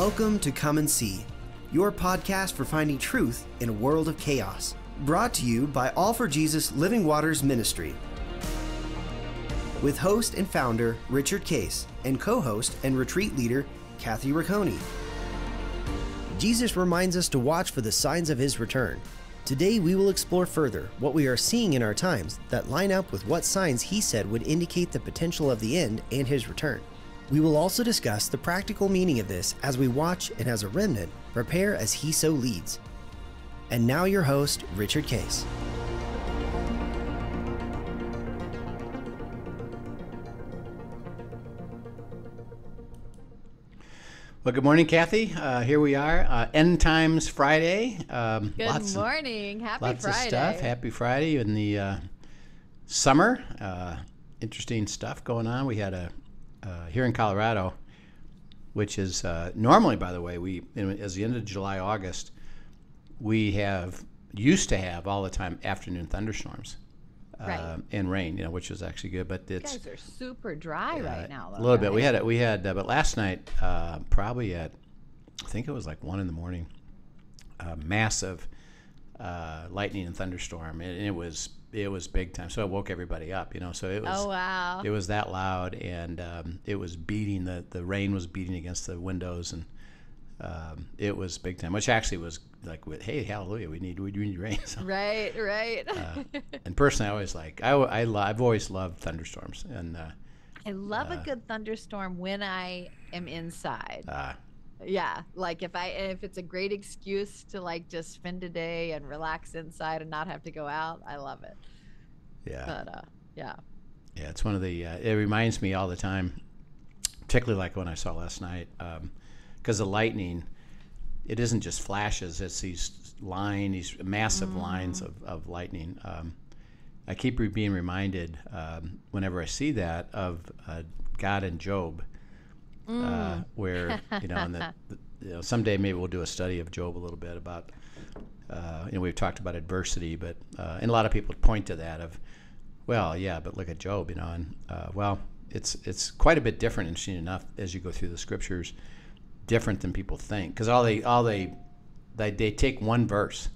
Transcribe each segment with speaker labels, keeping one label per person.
Speaker 1: Welcome to Come and See, your podcast for finding truth in a world of chaos. Brought to you by All for Jesus Living Waters Ministry. With host and founder Richard Case and co host and retreat leader Kathy Ricconi. Jesus reminds us to watch for the signs of his return. Today, we will explore further what we are seeing in our times that line up with what signs he said would indicate the potential of the end and his return. We will also discuss the practical meaning of this as we watch and as a remnant prepare as he so leads. And now, your host, Richard Case.
Speaker 2: Well, good morning, Kathy. Uh, here we are, uh, End Times Friday.
Speaker 3: Um, Good lots morning.
Speaker 2: Of,
Speaker 3: Happy
Speaker 2: lots
Speaker 3: Friday.
Speaker 2: of stuff. Happy Friday in the uh, summer. Uh, interesting stuff going on. We had a uh, here in Colorado, which is uh, normally, by the way, we as the end of July, August, we have used to have all the time afternoon thunderstorms
Speaker 3: right. uh,
Speaker 2: and rain, you know, which was actually good. But
Speaker 3: it's you guys are super dry right now.
Speaker 2: A little
Speaker 3: right?
Speaker 2: bit. We had it. We had, uh, but last night, uh, probably at, I think it was like one in the morning, massive uh, lightning and thunderstorm, and it was it was big time. So it woke everybody up, you know. So it was.
Speaker 3: Oh wow!
Speaker 2: It was that loud, and um, it was beating the the rain was beating against the windows and. Um, it was big time, which actually was like, "Hey, hallelujah! We need we need rain."
Speaker 3: So, right, right.
Speaker 2: uh, and personally, I always like I, I lo- I've always loved thunderstorms, and uh,
Speaker 3: I love uh, a good thunderstorm when I am inside. Yeah, like if I if it's a great excuse to like just spend a day and relax inside and not have to go out, I love it.
Speaker 2: Yeah.
Speaker 3: But uh, yeah.
Speaker 2: Yeah, it's one of the. Uh, it reminds me all the time, particularly like when I saw last night. Um, because the lightning, it isn't just flashes; it's these line, these massive mm. lines of, of lightning. Um, I keep re- being reminded um, whenever I see that of uh, God and Job, mm. uh, where you know, and you know, someday maybe we'll do a study of Job a little bit about. Uh, you know, we've talked about adversity, but uh, and a lot of people point to that of, well, yeah, but look at Job, you know, and uh, well, it's it's quite a bit different, interesting enough, as you go through the scriptures different than people think because all they all they, they they take one verse,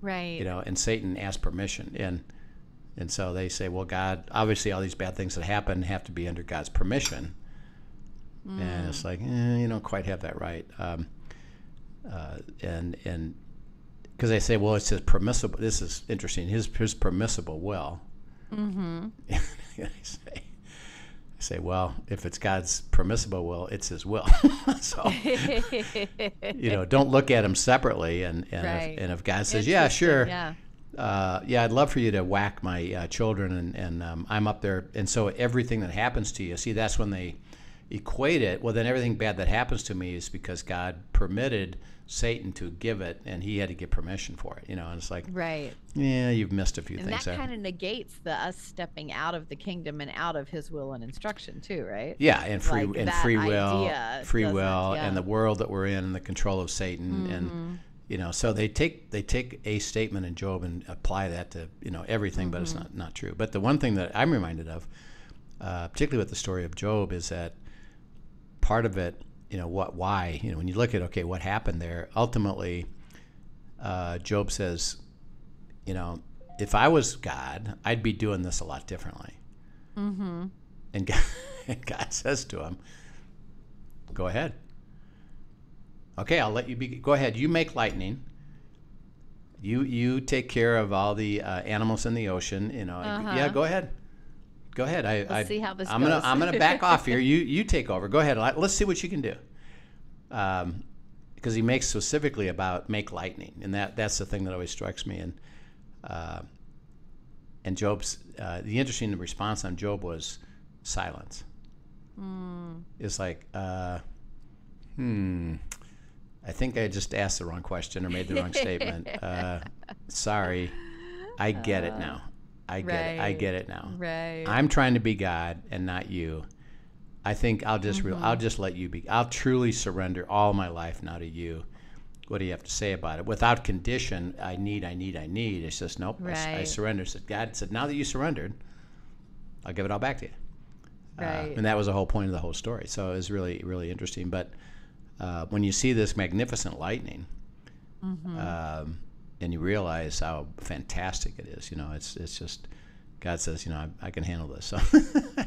Speaker 3: right?
Speaker 2: You know, and Satan asks permission, and and so they say, well, God, obviously, all these bad things that happen have to be under God's permission, mm. and it's like eh, you don't quite have that right, um, uh, and and because they say, well, it's his permissible. This is interesting. His his permissible will.
Speaker 3: Mm-hmm.
Speaker 2: I say, I say, well, if it's God's permissible will, it's His will. so, you know, don't look at Him separately. And and,
Speaker 3: right.
Speaker 2: if, and if God says, yeah, sure, yeah. Uh, yeah, I'd love for you to whack my uh, children, and, and um, I'm up there. And so everything that happens to you, see, that's when they equate it. Well, then everything bad that happens to me is because God permitted Satan to give it, and he had to get permission for it. You know, and it's like,
Speaker 3: right?
Speaker 2: Yeah, you've missed a few things.
Speaker 3: and
Speaker 2: things.
Speaker 3: that kind of negates the us stepping out of the kingdom and out of His will and instruction too, right?
Speaker 2: Yeah, and free
Speaker 3: like
Speaker 2: and free will, free will,
Speaker 3: yeah.
Speaker 2: and the world that we're in, and the control of Satan,
Speaker 3: mm-hmm.
Speaker 2: and you know, so they take they take a statement in Job and apply that to you know everything, mm-hmm. but it's
Speaker 3: Mm-hmm.
Speaker 2: not not true. But the one thing that I'm reminded of, uh, particularly with the story of Job, is that part of it you know what why you know when you look at okay what happened there ultimately uh, job says you know if i was god i'd be doing this a lot differently.
Speaker 3: Mm-hmm.
Speaker 2: and, god, and god says to him go ahead. Okay i'll let you be go ahead. You make lightning. You you take care of all the uh, animals in the ocean you know
Speaker 3: uh-huh.
Speaker 2: yeah go ahead Go ahead. I,
Speaker 3: let's
Speaker 2: I
Speaker 3: see how this
Speaker 2: I'm
Speaker 3: goes.
Speaker 2: gonna I'm gonna back off here. You you take over. Go ahead. Let's see what you can do. Um, because he makes specifically about make lightning, and that that's the thing that always strikes me. And uh, and Job's uh, the interesting response on Job was silence.
Speaker 3: Mm.
Speaker 2: It's like, uh, hmm. I think I just asked the wrong question or made the wrong statement. Uh, sorry, I get it now. I get
Speaker 3: right.
Speaker 2: it. I get it now.
Speaker 3: Right.
Speaker 2: I'm trying to be God and not you. I think I'll just
Speaker 3: mm-hmm.
Speaker 2: re- I'll just let you be. I'll truly surrender all my life now to you. What do you have to say about it? Without condition, I need, I need, I need. It's just nope.
Speaker 3: Right.
Speaker 2: I, I surrender. Said God said, now that you surrendered, I'll give it all back to you.
Speaker 3: Right.
Speaker 2: Uh, and that was the whole point of the whole story. So it was really, really interesting. But uh, when you see this magnificent lightning,
Speaker 3: Mm-hmm.
Speaker 2: um, and you realize how fantastic it is, you know, it's it's just God says, you know, I, I can handle this. So.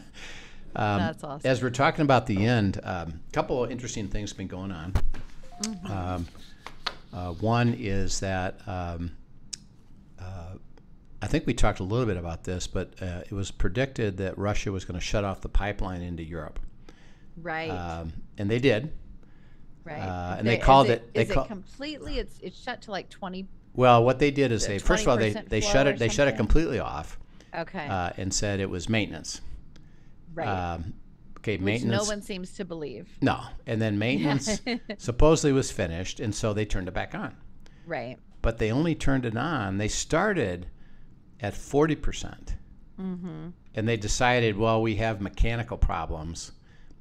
Speaker 2: Um,
Speaker 3: That's awesome.
Speaker 2: As we're talking about the end, a um, couple of interesting things have been going on.
Speaker 3: Mm-hmm.
Speaker 2: Um, uh, one is that um, uh, I think we talked a little bit about this, but uh, it was predicted that Russia was going to shut off the pipeline into Europe,
Speaker 3: right.
Speaker 2: um, and they did.
Speaker 3: right.
Speaker 2: uh, and they
Speaker 3: is
Speaker 2: called
Speaker 3: it.
Speaker 2: it- they
Speaker 3: Is
Speaker 2: call-
Speaker 3: it completely? It's it's shut to like twenty.
Speaker 2: Well, what they did is they first of all they they shut it they shut it completely off
Speaker 3: Okay.
Speaker 2: uh, and said it was maintenance.
Speaker 3: right.
Speaker 2: Um, okay,
Speaker 3: Which
Speaker 2: maintenance.
Speaker 3: no one seems to believe.
Speaker 2: no, and then maintenance supposedly was finished, and so they turned it back on.
Speaker 3: Right.
Speaker 2: but they only turned it on. They started at 40%. percent
Speaker 3: Mm-hmm.
Speaker 2: And they decided, well, we have mechanical problems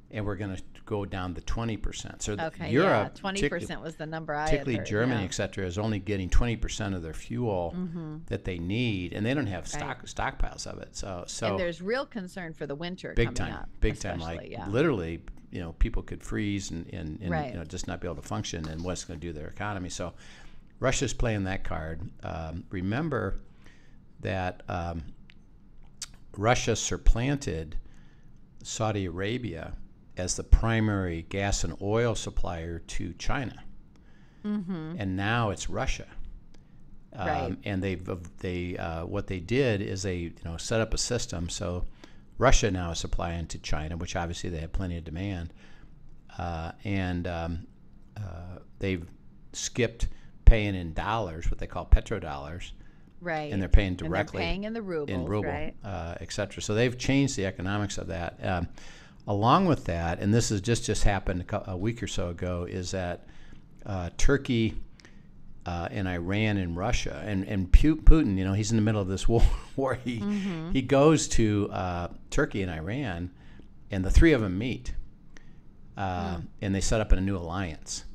Speaker 2: and we're going to go down to 20%. So
Speaker 3: Okay.
Speaker 2: Europe,
Speaker 3: yeah. Twenty
Speaker 2: partic-
Speaker 3: percent was the number I had
Speaker 2: particularly
Speaker 3: heard,
Speaker 2: Germany,
Speaker 3: yeah.
Speaker 2: et cetera, is only getting 20% of their fuel that they need, and they don't have
Speaker 3: Mm-hmm. Right.
Speaker 2: stock stockpiles of it. So, so
Speaker 3: and there's real concern for the winter
Speaker 2: big
Speaker 3: coming
Speaker 2: time,
Speaker 3: up,
Speaker 2: big time. Like
Speaker 3: yeah.
Speaker 2: literally, you know, people could freeze and, and, and
Speaker 3: Right.
Speaker 2: you know just not be able to function, and what's going to do to their economy. So, Russia's playing that card. Um, remember that um, Russia supplanted Saudi Arabia as the primary gas and oil supplier to China,
Speaker 3: Mm-hmm.
Speaker 2: and now it's Russia. Um,
Speaker 3: Right.
Speaker 2: And they've they uh, what they did is they you know set up a system so Russia now is supplying to China, which obviously they have plenty of demand, uh, and um, uh, they've skipped paying in dollars, what they call petrodollars,
Speaker 3: right.
Speaker 2: and they're paying
Speaker 3: And they're
Speaker 2: directly
Speaker 3: paying in the rubles,
Speaker 2: in ruble,
Speaker 3: right?
Speaker 2: uh, et cetera. So they've changed the economics of that. Um, along with that, and this has just just happened a, week or so ago, is that uh, Turkey uh, and Iran and Russia and and Putin, you know, he's in the middle of this war. war. He
Speaker 3: Mm-hmm.
Speaker 2: he goes to uh, Turkey and Iran, and the three of them meet,
Speaker 3: Hmm.
Speaker 2: and they set up a new alliance.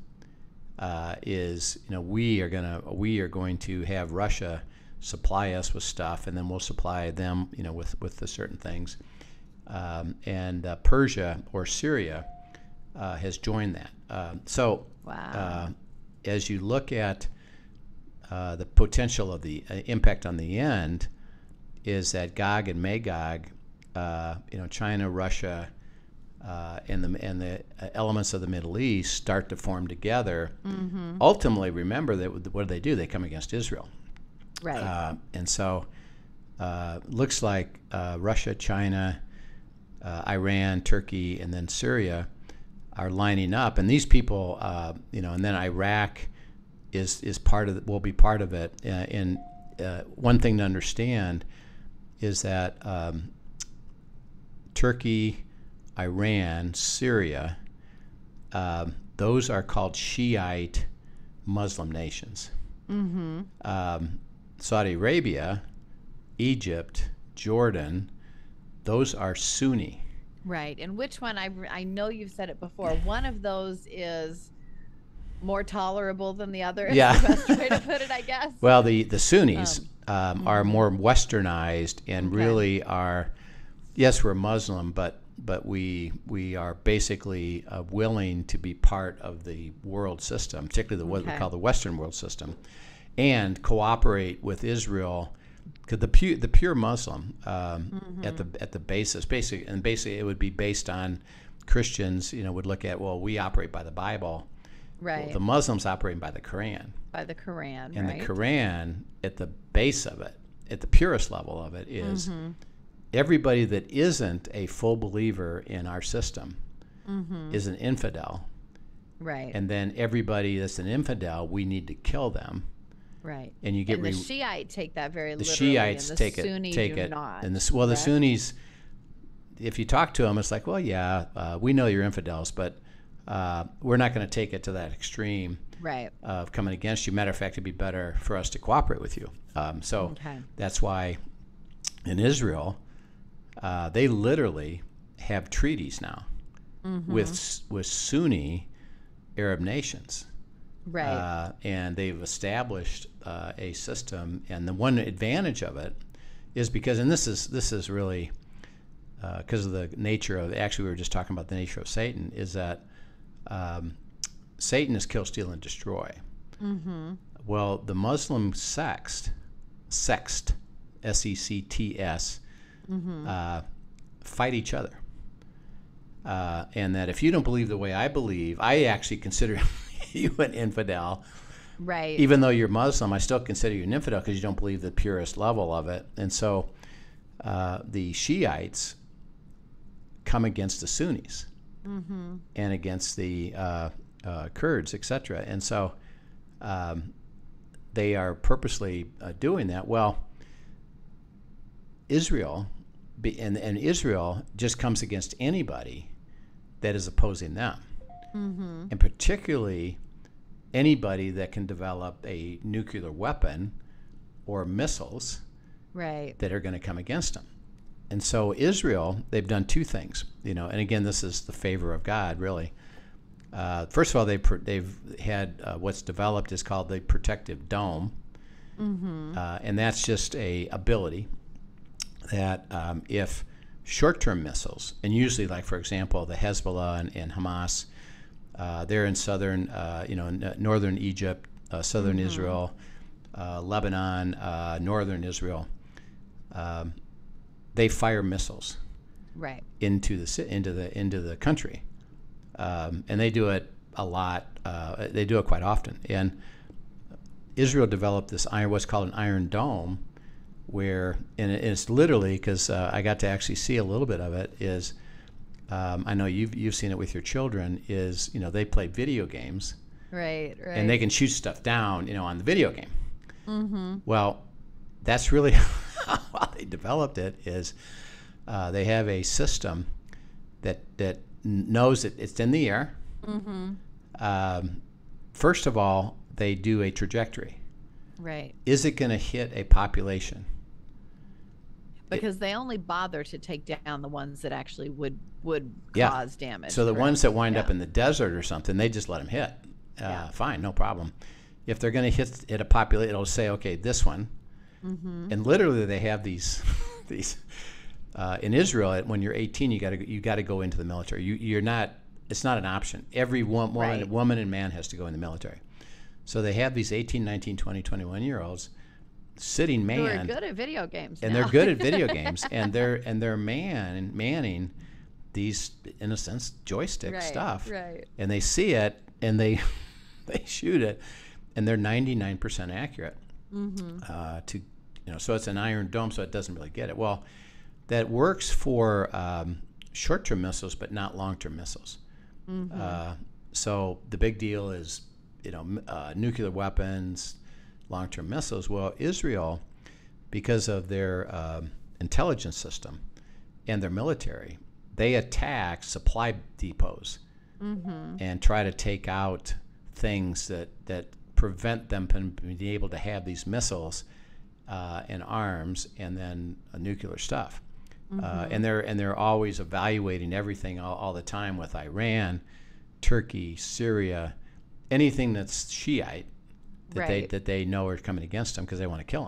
Speaker 2: Uh, is you know we are gonna we are going to have Russia supply us with stuff, and then we'll supply them you know with with the certain things, um, and uh, Persia or Syria uh, has joined that. Um so
Speaker 3: Wow.
Speaker 2: uh, as you look at uh, the potential of the uh, impact on the end, is that Gog and Magog, uh, you know, China, Russia, uh, and the and the uh, elements of the Middle East start to form together. Ultimately, remember that what do they do? They come against Israel,
Speaker 3: right.
Speaker 2: uh, and so uh, looks like uh, Russia, China, uh, Iran, Turkey, and then Syria are lining up, and these people, uh, you know, and then Iraq is is part of the, will be part of it. Uh, and uh, one thing to understand is that um, Turkey, Iran, Syria, um, those are called Shiite Muslim nations.
Speaker 3: mm-hmm.
Speaker 2: Um, Saudi Arabia, Egypt, Jordan, those are Sunni.
Speaker 3: Right. And which one? I I know you've said it before. One of those is more tolerable than the other. Is
Speaker 2: Yeah.
Speaker 3: the best way to put it, I guess.
Speaker 2: Well, the the Sunnis um, are more westernized and
Speaker 3: Okay.
Speaker 2: really are. Yes, we're Muslim, but but we we are basically uh, willing to be part of the world system, particularly the what we call the Western world system, and cooperate with Israel. Because the pure the pure Muslim um, at the at the basis, basically, and basically it would be based on Christians. You know, would look at well, we operate by the Bible.
Speaker 3: right.
Speaker 2: Well, the Muslims operate by the Quran.
Speaker 3: By the Quran,
Speaker 2: And
Speaker 3: right?
Speaker 2: the Quran, at the base of it, at the purest level of it, is
Speaker 3: Mm-hmm.
Speaker 2: everybody that isn't a full believer in our system
Speaker 3: Mm-hmm.
Speaker 2: is an infidel.
Speaker 3: right.
Speaker 2: And then everybody that's an infidel, we need to kill them.
Speaker 3: Right.
Speaker 2: And you get
Speaker 3: and the
Speaker 2: re-
Speaker 3: Shiite take that very
Speaker 2: the
Speaker 3: literally.
Speaker 2: Shiites
Speaker 3: and the
Speaker 2: take
Speaker 3: Sunni
Speaker 2: it, take
Speaker 3: do
Speaker 2: it,
Speaker 3: not.
Speaker 2: and the well, the? Sunnis. If you talk to them, it's like, well, yeah, uh, we know you're infidels, but uh, we're not going to take it to that extreme
Speaker 3: Right.
Speaker 2: of coming against you. Matter of fact, it'd be better for us to cooperate with you. Um, so
Speaker 3: Okay.
Speaker 2: that's why in Israel, uh, they literally have treaties now
Speaker 3: Mm-hmm.
Speaker 2: with with Sunni Arab nations.
Speaker 3: Right.
Speaker 2: Uh, and they've established uh, a system. And the one advantage of it is because, and this is this is really because of the nature of. Actually, we were just talking about the nature of Satan. Is that um, Satan is kill, steal, and destroy.
Speaker 3: Mm-hmm.
Speaker 2: Well, the Muslim sects, sects, S E C T S,
Speaker 3: Mm-hmm.
Speaker 2: uh, fight each other. Uh, and that if you don't believe the way I believe, I actually consider you an infidel.
Speaker 3: Right.
Speaker 2: Even though you're Muslim, I still consider you an infidel because you don't believe the purest level of it. And so uh, the Shiites come against the Sunnis
Speaker 3: mm-hmm.
Speaker 2: and against the uh, uh, Kurds, etc. And so um, they are purposely uh, doing that. Well, Israel, be, and, and Israel just comes against anybody that is opposing them,
Speaker 3: Mm-hmm.
Speaker 2: and particularly anybody that can develop a nuclear weapon or missiles
Speaker 3: Right.
Speaker 2: that are going to come against them. And so Israel, they've done two things, you know. And again, this is the favor of God, really. Uh, first of all, they pr- they've had uh, what's developed is called the protective dome,
Speaker 3: Mm-hmm.
Speaker 2: uh, and that's just a ability that um, if short-term missiles, and usually, like for example, the Hezbollah and, and Hamas, uh, they're in southern, uh, you know, n- northern Egypt, uh, southern Israel, uh, Lebanon, uh, northern Israel. Um, they fire missiles
Speaker 3: Right.
Speaker 2: into the into the into the country, um, and they do it a lot. Uh, they do it quite often. And Israel developed this iron, what's called an iron dome, where and it's literally because uh, I got to actually see a little bit of it. Is um, I know you've you've seen it with your children. Is you know they play video games
Speaker 3: Right. Right.
Speaker 2: and they can shoot stuff down, you know, on the video game.
Speaker 3: Mm-hmm.
Speaker 2: Well, that's really how they developed it. Is uh, they have a system that that knows that it's in the air.
Speaker 3: Mm-hmm.
Speaker 2: Um, first of all, they do a trajectory.
Speaker 3: Right.
Speaker 2: Is it going to hit a population?
Speaker 3: Because they only bother to take down the ones that actually would would
Speaker 2: Yeah.
Speaker 3: cause damage.
Speaker 2: So the ones that wind up in the desert or something, they just let them hit. Uh,
Speaker 3: Yeah.
Speaker 2: Fine, no problem. If they're going to hit hit a population, it'll say, okay, this one.
Speaker 3: Mm-hmm.
Speaker 2: And literally, they have these these uh, in Israel. When you're 18, you got to you got to go into the military. You, you're not. It's not an option. Every one, woman,
Speaker 3: Right.
Speaker 2: woman and man has to go in the military. So they have these 18, 19, 20, 21 year olds sitting man
Speaker 3: good at video games.
Speaker 2: and
Speaker 3: now.
Speaker 2: they're good at video games and they're and they're man manning these in a sense joystick
Speaker 3: right,
Speaker 2: stuff
Speaker 3: Right.
Speaker 2: and they see it and they they shoot it and they're 99% accurate
Speaker 3: Mm-hmm.
Speaker 2: uh, to you know so it's an iron dome so it doesn't really get it well that works for um, short-term missiles but not long-term missiles
Speaker 3: Mm-hmm.
Speaker 2: uh, so the big deal is you know uh, nuclear weapons long-term missiles well israel because of their um, intelligence system and their military they attack supply depots
Speaker 3: Mm-hmm.
Speaker 2: and try to take out things that, that prevent them from being able to have these missiles uh, and arms and then uh, nuclear stuff. Uh, and they're and they're always evaluating everything all, all the time with Iran, Turkey, Syria, anything that's Shiite that they that they know are coming against them because they want to kill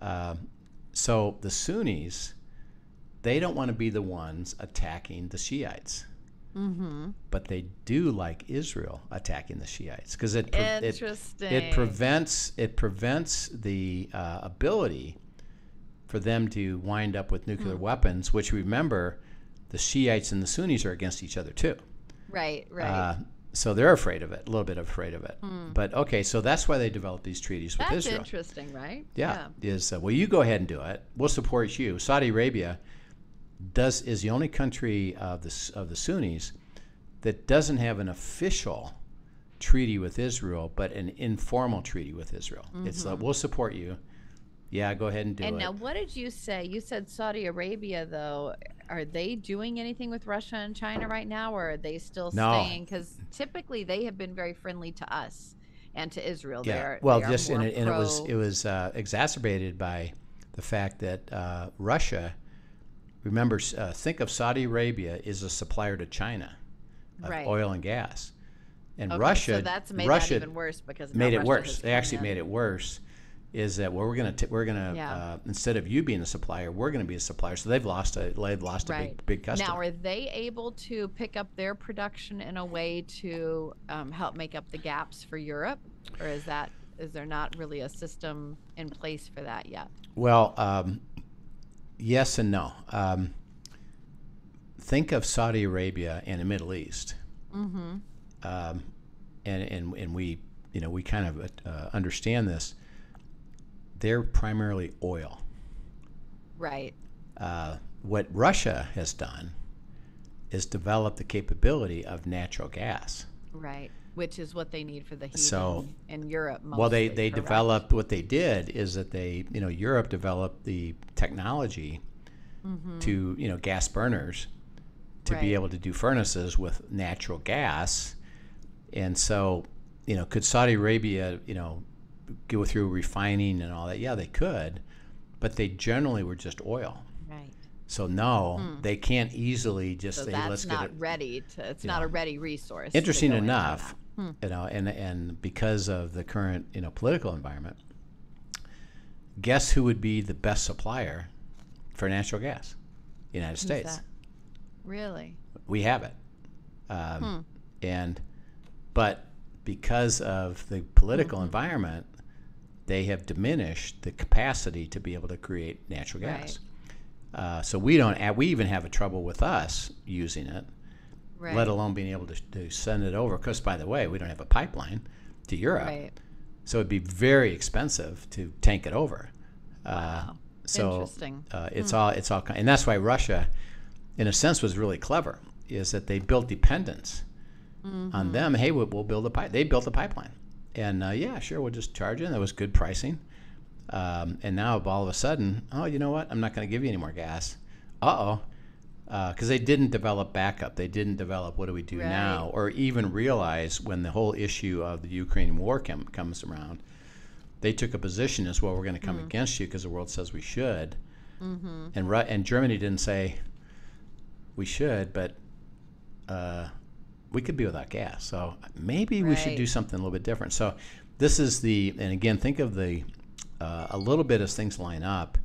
Speaker 2: them. Um so the Sunnis, they don't want to be the ones attacking the Shiites
Speaker 3: Mm-hmm.
Speaker 2: but they do like Israel attacking the Shiites because it, pre- it it prevents it prevents the uh, ability for them to wind up with nuclear weapons. Which remember, the Shiites and the Sunnis are against each other too.
Speaker 3: Right. Right.
Speaker 2: Uh, so they're afraid of it, a little bit afraid of it. Hmm. But okay, so that's why they developed these treaties with
Speaker 3: That's
Speaker 2: Israel.
Speaker 3: That's interesting, right?
Speaker 2: Yeah, is uh, well, you go ahead and do it. We'll support you. Saudi Arabia does is the only country of the of the Sunnis that doesn't have an official treaty with Israel, but an informal treaty with Israel. It's like we'll support you. Yeah, go ahead and do
Speaker 3: And
Speaker 2: it.
Speaker 3: And now, what did you say? You said Saudi Arabia, though. Are they doing anything with Russia and China right now, or are they still
Speaker 2: No.
Speaker 3: staying? Because typically they have been very friendly to us and to Israel.
Speaker 2: yeah.
Speaker 3: Are,
Speaker 2: well, just and it, and it was it was uh, exacerbated by the fact that uh, Russia. Remember, uh, think of Saudi Arabia is a supplier to China of
Speaker 3: Right.
Speaker 2: oil and gas, and
Speaker 3: Okay,
Speaker 2: Russia.
Speaker 3: So that's made
Speaker 2: Russia
Speaker 3: that even worse because
Speaker 2: made it
Speaker 3: Russia
Speaker 2: worse. They actually
Speaker 3: in.
Speaker 2: made it worse is that well, we're gonna t- we're gonna
Speaker 3: Yeah.
Speaker 2: uh, instead of you being a supplier, we're gonna be a supplier. So they've lost a they've lost a big big customer.
Speaker 3: Now, are they able to pick up their production in a way to um, help make up the gaps for Europe, or is that is there not really a system in place for that yet?
Speaker 2: Well, um, yes and no. Um, think of Saudi Arabia and the Middle East,
Speaker 3: Mm-hmm.
Speaker 2: um, and, and and we you know we kind of uh, understand this. They're primarily oil.
Speaker 3: Right.
Speaker 2: Uh, what Russia has done is develop the capability of natural gas.
Speaker 3: Right. Which is what they need for the heat
Speaker 2: So-
Speaker 3: in, in Europe. Mostly,
Speaker 2: well, they they
Speaker 3: correct?
Speaker 2: developed what they did is that they you know Europe developed the technology to you know gas burners to be able to do furnaces with natural gas, and so you know could Saudi Arabia you know go through refining and all that? Yeah, they could, but they generally were just oil.
Speaker 3: Right.
Speaker 2: So no, they can't easily just
Speaker 3: Hmm. So
Speaker 2: say
Speaker 3: that's
Speaker 2: let's get
Speaker 3: not
Speaker 2: it.
Speaker 3: ready to. It's not
Speaker 2: know.
Speaker 3: a ready resource.
Speaker 2: Interesting enough.
Speaker 3: Hmm.
Speaker 2: you know, and and because of the current you know political environment, guess who would be the best supplier for natural gas? United
Speaker 3: Who's
Speaker 2: States.
Speaker 3: that? Really.
Speaker 2: We have it, um,
Speaker 3: Hmm.
Speaker 2: and but because of the political
Speaker 3: Mm-hmm.
Speaker 2: environment, they have diminished the capacity to be able to create natural gas. Uh, so we don't. We even have a trouble with us using it
Speaker 3: Right.
Speaker 2: let alone being able to, to send it over. Because, by the way, we don't have a pipeline to Europe,
Speaker 3: Right.
Speaker 2: so it'd be very expensive to tank it over. Uh,
Speaker 3: Wow.
Speaker 2: so
Speaker 3: Interesting.
Speaker 2: uh, it's all it's all, and that's why Russia, in a sense, was really clever. Is that they built dependence
Speaker 3: Mm-hmm.
Speaker 2: on them? Hey, we'll, we'll build a pipe. They built a pipeline, and uh, yeah, sure, we'll just charge it. That was good pricing. Um, and now all of a sudden, oh, you know what? I'm not going to give you any more gas. Uh oh, because they didn't develop backup. They didn't develop what do we do now, or even realize when the whole issue of the Ukraine war com- comes around. They took a position as well. We're going to come against you because the world says we should,
Speaker 3: Mm-hmm.
Speaker 2: and Ru- and Germany didn't say we should, but uh, we could be without gas. So maybe we should do something a little bit different. So this is the and again think of the uh, a little bit as things line up.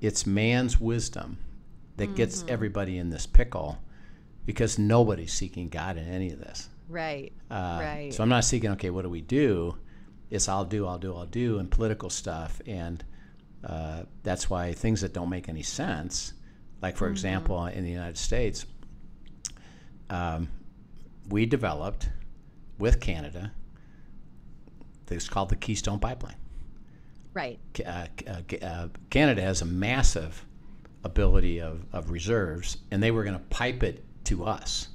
Speaker 2: It's man's wisdom that gets
Speaker 3: Mm-hmm.
Speaker 2: everybody in this pickle because nobody's seeking God in any of this.
Speaker 3: Right.
Speaker 2: Uh,
Speaker 3: right.
Speaker 2: So I'm not seeking, okay, what do we do? It's I'll do, I'll do, I'll do, and political stuff. And uh, that's why things that don't make any sense, like, for example, in the United States, um, we developed with Canada, it's called the Keystone Pipeline.
Speaker 3: right.
Speaker 2: Uh, uh, uh, Canada has a massive ability of, of reserves, and they were going to pipe it to us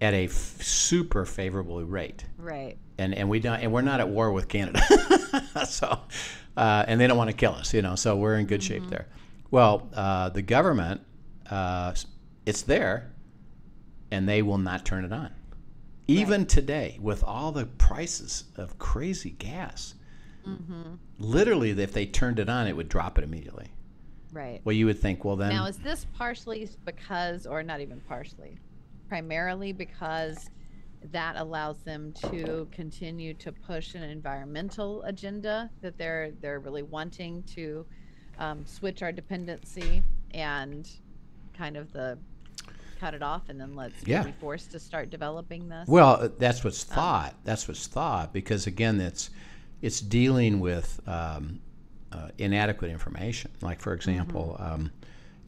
Speaker 2: at a f- super favorable rate.
Speaker 3: Right.
Speaker 2: And and we don't, and we're not at war with Canada, so uh, and they don't want to kill us, you know. So we're in good shape there. Well, uh, the government, uh, it's there, and they will not turn it on. Even today, with all the prices of crazy gas, literally, if they turned it on, it would drop it immediately.
Speaker 3: Right.
Speaker 2: Well, you would think, well, then
Speaker 3: Now, is this partially because, or not even partially, primarily because that allows them to continue to push an environmental agenda that they're they're really wanting to um, switch our dependency and kind of the cut it off and then let's
Speaker 2: Yeah.
Speaker 3: be forced to start developing this.
Speaker 2: Well, uh, that's what's thought. That's what's thought because again, it's it's dealing with um, uh, inadequate information. Like for example, um,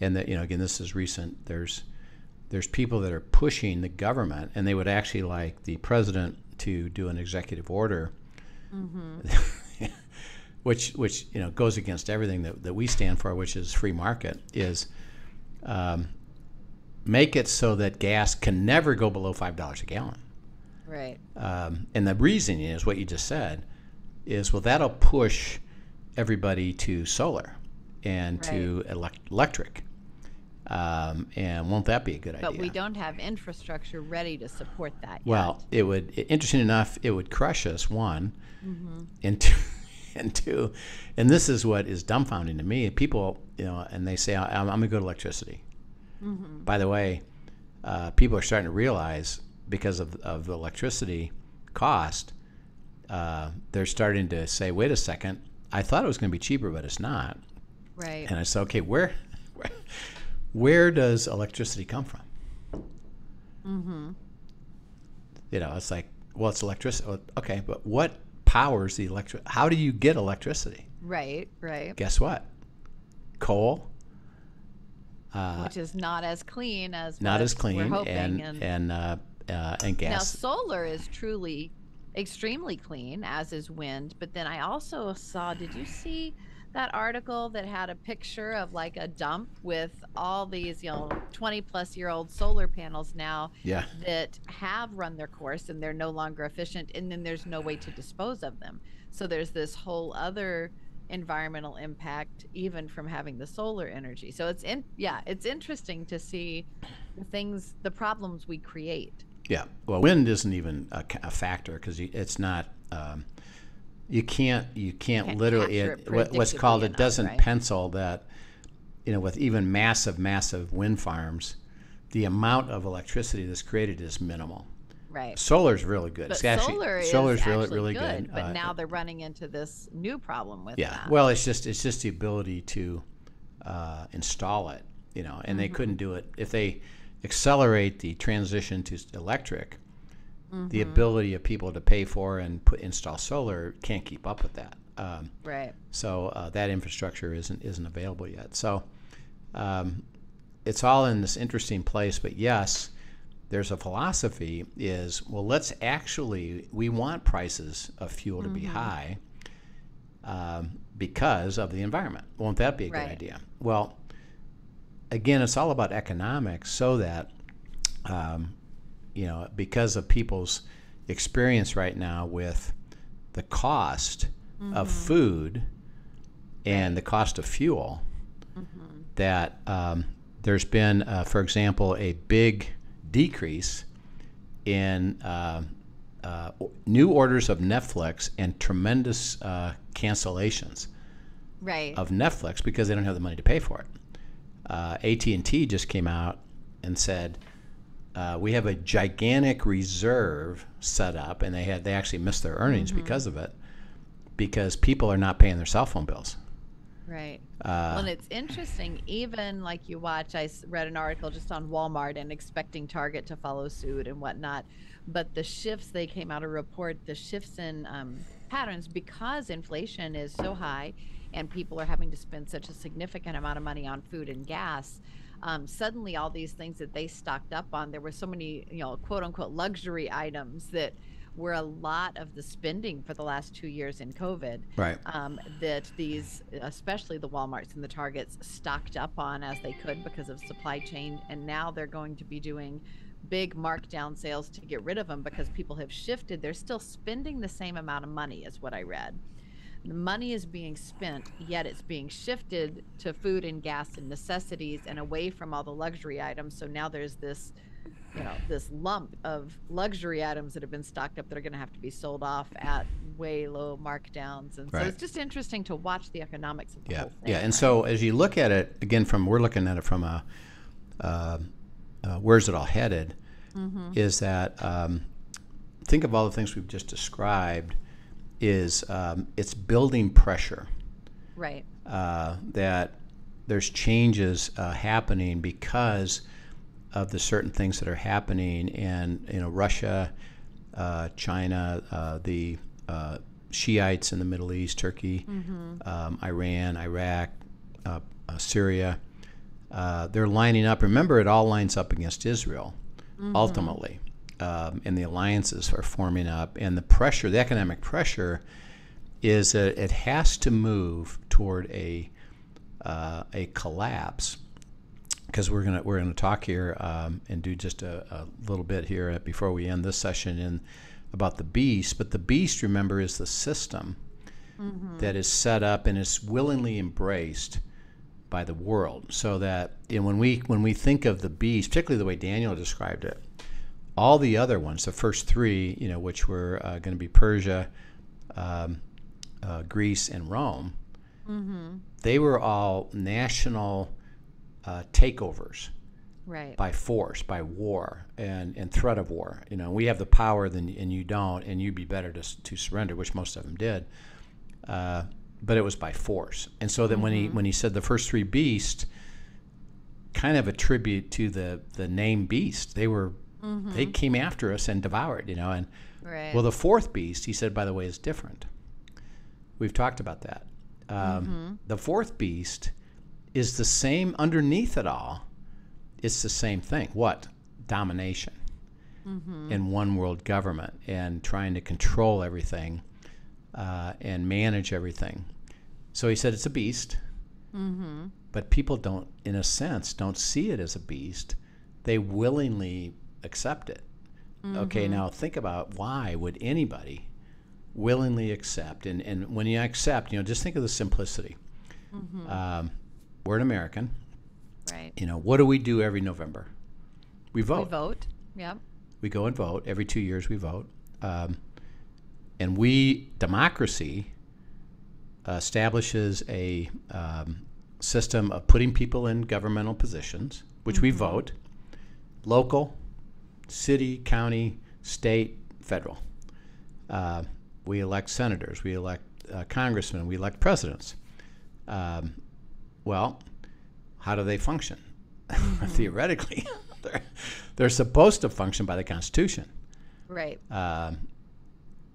Speaker 2: and that you know again, this is recent. There's there's people that are pushing the government, and they would actually like the president to do an executive order, which which you know goes against everything that, that we stand for, which is free market. Is um, make it so that gas can never go below five dollars a gallon.
Speaker 3: right.
Speaker 2: Um, and the reason is what you just said is well that'll push everybody to solar and to elect- electric. Um, and won't that be a good
Speaker 3: But
Speaker 2: idea?
Speaker 3: But we don't have infrastructure ready to support that
Speaker 2: Well,
Speaker 3: yet.
Speaker 2: it would. Interesting enough, it would crush us. One,
Speaker 3: Mm-hmm.
Speaker 2: and two, and two, and this is what is dumbfounding to me. People, you know, and they say, "I'm, I'm going to go to electricity."
Speaker 3: Mm-hmm.
Speaker 2: By the way, uh, people are starting to realize because of of the electricity cost, uh, they're starting to say, "Wait a second, I thought it was going to be cheaper, but it's not.
Speaker 3: Right.
Speaker 2: And I said, okay, where, where, where does electricity come from?
Speaker 3: Mm-hmm.
Speaker 2: You know, it's like, well, it's electricity. Okay, but what powers the electric? How do you get electricity?
Speaker 3: Right. Right.
Speaker 2: Guess what? Coal. Uh,
Speaker 3: Which is not as clean as
Speaker 2: not as
Speaker 3: We're
Speaker 2: clean
Speaker 3: hoping.
Speaker 2: and
Speaker 3: and
Speaker 2: and uh, uh, and
Speaker 3: now solar is truly extremely clean, as is wind. But then I also saw. Did you see? that article that had a picture of like a dump with all these, you know, 20 plus year old solar panels now
Speaker 2: yeah.
Speaker 3: that have run their course and they're no longer efficient. And then there's no way to dispose of them. So there's this whole other environmental impact even from having the solar energy. So it's in, yeah, it's interesting to see the things, the problems we create.
Speaker 2: Yeah. Well, wind isn't even a, a factor because it's not. Um, you can't. You can't,
Speaker 3: Can't
Speaker 2: literally. It,
Speaker 3: it
Speaker 2: what's called.
Speaker 3: predictably
Speaker 2: It doesn't
Speaker 3: right?
Speaker 2: pencil that. You know, with even massive, massive wind farms, the amount of electricity that's created is minimal.
Speaker 3: Right.
Speaker 2: Solar's really good.
Speaker 3: But
Speaker 2: It's actually,
Speaker 3: solar is
Speaker 2: solar's really, really
Speaker 3: good,
Speaker 2: good.
Speaker 3: But
Speaker 2: Uh,
Speaker 3: now they're running into this new problem with
Speaker 2: Yeah.
Speaker 3: that.
Speaker 2: Well, it's just it's just the ability to uh, install it, you know, and they
Speaker 3: Mm-hmm.
Speaker 2: couldn't do it if they accelerate the transition to electric.
Speaker 3: Mm-hmm.
Speaker 2: The ability of people to pay for and put install solar can't keep up with that. Um,
Speaker 3: right.
Speaker 2: so uh, that infrastructure isn't isn't available yet. So um, it's all in this interesting place. But yes, there's a philosophy is well, let's actually we want prices of fuel to be high um, because of the environment. Won't that be a
Speaker 3: Right.
Speaker 2: good idea? Well, again, it's all about economics, so that um, you know because of people's experience right now with the cost of food and the cost of fuel that um, there's been, uh, for example, a big decrease in uh, uh, new orders of Netflix and tremendous uh, cancellations
Speaker 3: Right.
Speaker 2: of Netflix because they don't have the money to pay for it. Uh, AT&T just came out and said uh, we have a gigantic reserve set up, and they had they actually missed their earnings because of it because people are not paying their cell phone bills.
Speaker 3: Right.
Speaker 2: Uh,
Speaker 3: well, and it's interesting. Even like you watch, I read an article just on Walmart and expecting Target to follow suit and whatnot. But the shifts they came out a report, the shifts in um, patterns because inflation is so high, and people are having to spend such a significant amount of money on food and gas. Um, suddenly, all these things that they stocked up on, there were so many, you know, quote unquote luxury items that were a lot of the spending for the last two years in COVID
Speaker 2: Right.
Speaker 3: um, that these, especially the Walmarts and the Targets, stocked up on as they could because of supply chain, and now they're going to be doing big markdown sales to get rid of them because people have shifted. They're still spending the same amount of money, is what I read. The money is being spent, yet it's being shifted to food and gas and necessities and away from all the luxury items. So now there's this, you know, this lump of luxury items that have been stocked up that are going to have to be sold off at way low markdowns. And so
Speaker 2: Right.
Speaker 3: it's just interesting to watch the economics of the
Speaker 2: Yeah,
Speaker 3: whole thing.
Speaker 2: yeah, and
Speaker 3: right?
Speaker 2: so as you look at it again, from we're looking at it from a uh, uh, where's it all headed?
Speaker 3: Mm-hmm.
Speaker 2: Is that um, think of all the things we've just described? Is um, it's building pressure.
Speaker 3: Right,
Speaker 2: uh, that there's changes uh, happening because of the certain things that are happening in you know Russia, uh, China, uh, the uh, Shiites in the Middle East, Turkey, um, Iran, Iraq, uh, uh, Syria. Uh, they're lining up. Remember, it all lines up against Israel ultimately, um, and the alliances are forming up, and the pressure, the economic pressure, is that it has to move toward a uh, a collapse because we're gonna we're gonna talk here um, and do just a, a little bit here before we end this session in about the beast. But the beast, remember, is the system that is set up and is willingly embraced by the world. So that know, when we when we think of the beast, particularly the way Daniel described it, all the other ones, the first three, you know, which were uh, going to be Persia, um, uh, Greece, and Rome, they were all national uh, takeovers
Speaker 3: right,
Speaker 2: by force, by war, and, and threat of war. You know, we have the power, then and you don't, and you'd be better to, to surrender, which most of them did. Uh, but it was by force. And so then when he when he said the first three beasts, kind of a tribute to the the name beast. They were they came after us and devoured, you know. And
Speaker 3: Right.
Speaker 2: well, the fourth beast, he said, by the way, is different. We've talked about that. Um, The fourth beast is the same underneath it all. It's the same thing. What? Domination and one world government and trying to control everything uh, and manage everything. So he said it's a beast, but people don't, in a sense, don't see it as a beast. They willingly accept it. Okay, now think about why would anybody willingly accept? And, and when you accept, you know, just think of the simplicity. Um, we're an American.
Speaker 3: right.
Speaker 2: You know, what do we do every November? We vote.
Speaker 3: We vote. Yep.
Speaker 2: We go and vote. Every two years we vote. Um, and we, democracy, uh, establishes a um, system of putting people in governmental positions, which we vote local, city, county, state, federal. Uh, we elect senators, we elect uh, congressmen, we elect presidents. Um, well, how do they function? Theoretically, they're, they're supposed to function by the Constitution.
Speaker 3: Right.
Speaker 2: Um,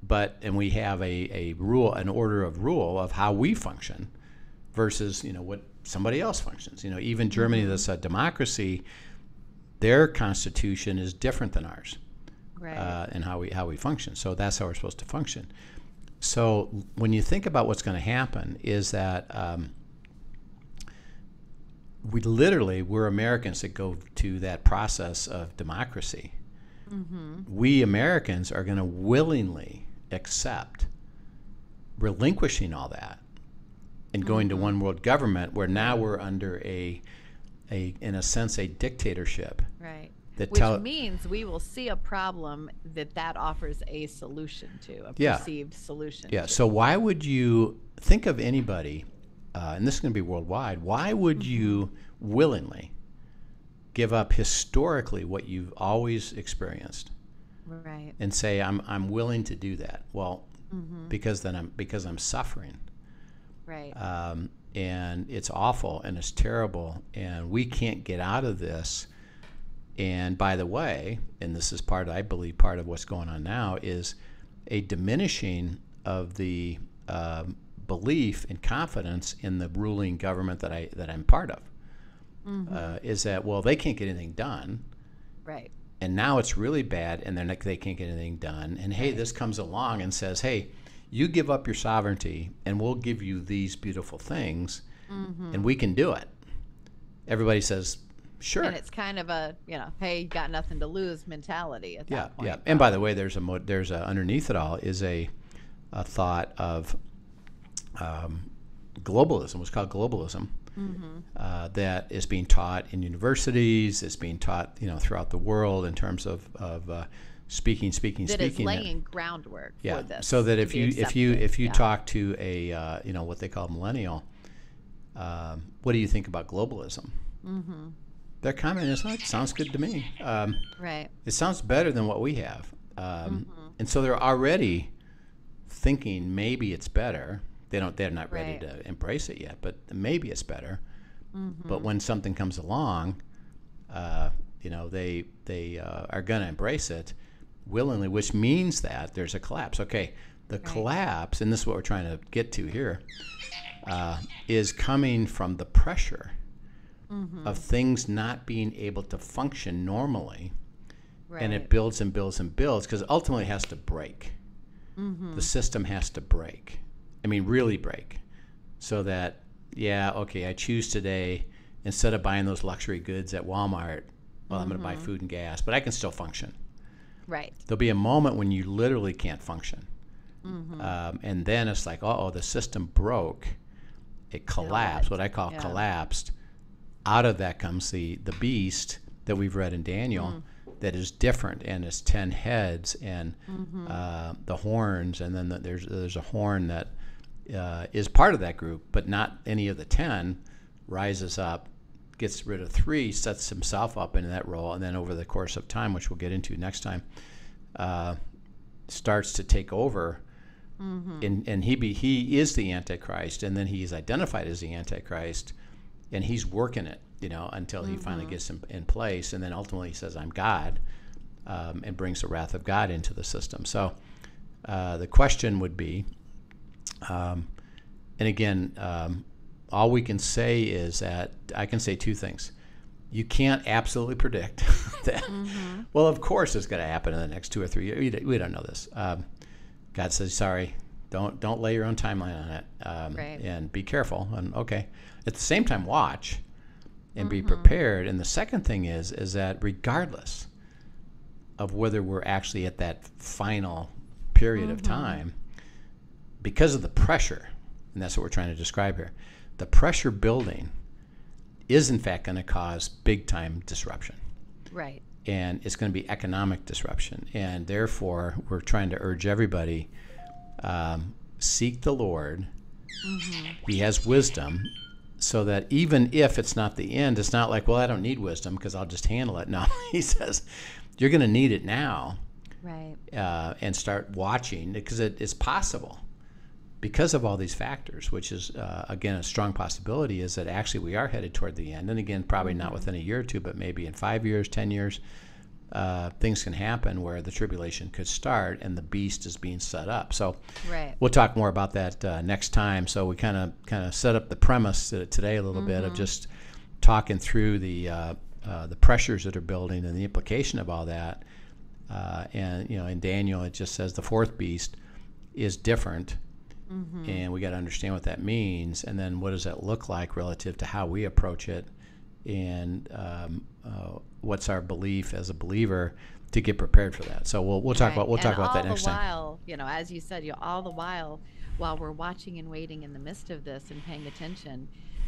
Speaker 2: but and we have a, a rule, an order of rule of how we function versus you know what somebody else functions. You know, even Germany, that's a democracy, their constitution is different than ours
Speaker 3: Right.
Speaker 2: uh, and how we how we function. So that's how we're supposed to function. So when you think about what's going to happen, is that um, we literally we're Americans that go to that process of democracy. We Americans are going to willingly accept relinquishing all that and going to one world government, where now we're under a a in a sense a dictatorship
Speaker 3: right.
Speaker 2: that
Speaker 3: Which
Speaker 2: tell
Speaker 3: means we will see a problem that that offers a solution to, a
Speaker 2: Yeah.
Speaker 3: perceived solution.
Speaker 2: Yeah.
Speaker 3: to.
Speaker 2: So why would you think of anybody, uh, and this is going to be worldwide? Why would you willingly give up historically what you've always experienced
Speaker 3: Right.
Speaker 2: and say I'm I'm willing to do that? Well, because then I'm because I'm suffering,
Speaker 3: Right.
Speaker 2: um, and it's awful and it's terrible, and we can't get out of this. And by the way, and this is part, I believe, part of what's going on now is a diminishing of the um, belief and confidence in the ruling government that I that I'm part of. Uh, is that well, they can't get anything done,
Speaker 3: right.
Speaker 2: and now it's really bad, and they're not, they can't get anything done. And hey, this comes along and says, hey, you give up your sovereignty, and we'll give you these beautiful things, and we can do it. Everybody says, sure.
Speaker 3: And it's kind of a, you know, hey, you got nothing to lose mentality at
Speaker 2: yeah,
Speaker 3: that point.
Speaker 2: yeah. And by the way, there's a mo- there's a underneath it all is a, a thought of um, globalism. What's called globalism.
Speaker 3: Mm-hmm.
Speaker 2: Uh, that is being taught in universities. It's being taught, you know, throughout the world in terms of, of uh, speaking, speaking,
Speaker 3: That is
Speaker 2: speaking. that-
Speaker 3: laying groundwork
Speaker 2: yeah.
Speaker 3: for this.
Speaker 2: so that if you if you if you
Speaker 3: Yeah.
Speaker 2: talk to a uh, you know what they call millennial, um, what do you think about globalism? Mm-hmm. Their comment is, like, sounds good to me. Um,
Speaker 3: Right.
Speaker 2: it sounds better than what we have. Um, And so they're already thinking maybe it's better. They don't. They're not ready
Speaker 3: Right.
Speaker 2: to embrace it yet, but maybe it's better. But when something comes along, uh, you know, they they uh, are going to embrace it willingly, which means that there's a collapse. Okay, the collapse, and this is what we're trying to get to here, uh, is coming from the pressure Mm-hmm. of things not being able to function normally
Speaker 3: Right.
Speaker 2: and it builds and builds and builds because ultimately it has to break. Mm-hmm. The system has to break. I mean, really break, so that yeah, okay, I choose today instead of buying those luxury goods at Walmart. Well, I'm going to buy mm-hmm. food and gas, but I can still function.
Speaker 3: right.
Speaker 2: There'll be a moment when you literally can't function, um, and then it's like, oh, the system broke. It collapsed. What I call
Speaker 3: Yeah.
Speaker 2: collapsed. Out of that comes the the beast that we've read in Daniel that is different and it's ten heads and uh, the horns. And then the, there's there's a horn that uh, is part of that group but not any of the ten rises up gets rid of three sets himself up in that role. And then over the course of time which we'll get into next time uh, starts to take over. And and he be he is the Antichrist, and then he's identified as the Antichrist, and he's working it, you know, until he finally gets in, in place, and then ultimately he says, "I'm God," um, and brings the wrath of God into the system. So uh, the question would be, um, and again, um, all we can say is that I can say two things. You can't absolutely predict that. Well, of course, it's going to happen in the next two or three years. We don't- We don't know this. Um, God says, "Sorry, don't don't lay your own timeline on it, um,
Speaker 3: Right.
Speaker 2: and be careful." And okay, at the same time, watch and be mm-hmm. prepared. And the second thing is is that regardless of whether we're actually at that final period of mm-hmm. time, because of the pressure, and that's what we're trying to describe here, the pressure building is in fact going to cause big time disruption
Speaker 3: Right.
Speaker 2: and it's going to be economic disruption. And therefore, we're trying to urge everybody um, seek the Lord. Mm-hmm. He has wisdom, so that even if it's not the end, it's not like, well, I don't need wisdom because I'll just handle it. No, he says you're going to need it now
Speaker 3: Right.
Speaker 2: uh, and start watching because it is possible because of all these factors, which is uh, again a strong possibility, is that actually we are headed toward the end. And again, probably not within a year or two, but maybe in five years, ten years, uh, things can happen where the tribulation could start and the beast is being set up. So
Speaker 3: Right.
Speaker 2: we'll talk more about that uh, next time. So we kind of kind of set up the premise today a little bit of just talking through the uh, uh, the pressures that are building and the implication of all that. Uh, and you know, in Daniel, it just says the fourth beast is different, and we got to understand what that means, and then what does that look like relative to how we approach it, and um, uh, what's our belief as a believer to get prepared for that. So we'll we'll talk
Speaker 3: Right.
Speaker 2: about we'll
Speaker 3: And
Speaker 2: talk about that next
Speaker 3: the
Speaker 2: time.
Speaker 3: while, you know, as you said, you know, all the while, while we're watching and waiting in the midst of this and paying attention,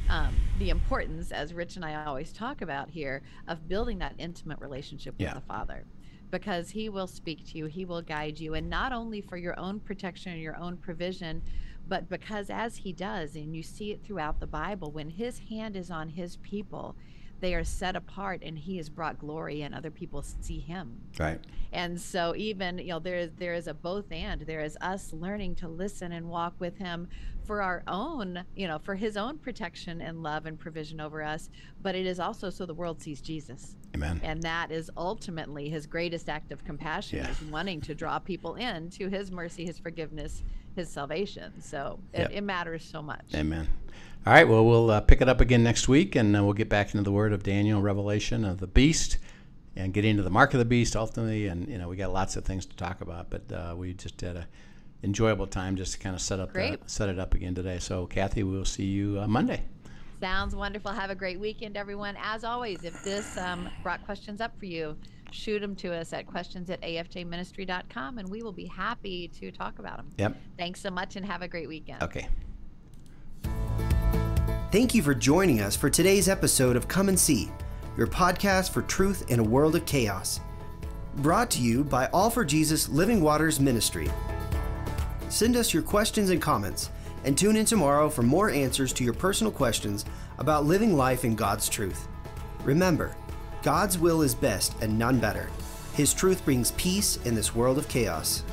Speaker 3: um, the importance, as Rich and I always talk about here, of building that intimate relationship with
Speaker 2: Yeah.
Speaker 3: the Father. Because he will speak to you, he will guide you, and not only for your own protection and your own provision, but because as he does, and you see it throughout the Bible, when his hand is on his people, they are set apart and he has brought glory and other people see him
Speaker 2: Right.
Speaker 3: and so even you know there is there is a both and there is us learning to listen and walk with him for our own you know for his own protection and love and provision over us but it is also so the world sees jesus
Speaker 2: Amen.
Speaker 3: and that is ultimately his greatest act of compassion
Speaker 2: Yeah.
Speaker 3: is wanting to draw people in to his mercy his forgiveness his salvation so
Speaker 2: Yep.
Speaker 3: it, it matters so much
Speaker 2: Amen. All right. Well, we'll uh, pick it up again next week, and uh, we'll get back into the Word of Daniel, Revelation of the Beast, and get into the mark of the beast ultimately. And you know, we got lots of things to talk about, but uh, we just had a enjoyable time just to kind of set up the, set it up again today. So, Kathy, we'll see you uh, Monday.
Speaker 3: Sounds wonderful. Have a great weekend, everyone. As always, if this um, brought questions up for you, shoot them to us at questions at afjministry.com and we will be happy to talk about them.
Speaker 2: Yep.
Speaker 3: Thanks so much and have a great weekend.
Speaker 2: Okay.
Speaker 1: Thank you for joining us for today's episode of Come and See, your podcast for truth in a world of chaos. Brought to you by All for Jesus Living Waters Ministry. Send us your questions and comments, and tune in tomorrow for more answers to your personal questions about living life in God's truth. Remember, God's will is best and none better. His truth brings peace in this world of chaos.